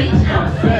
Beach House.